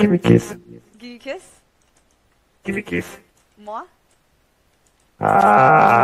Give me a kiss. Give you a kiss? Give me a kiss. Moi? Ah.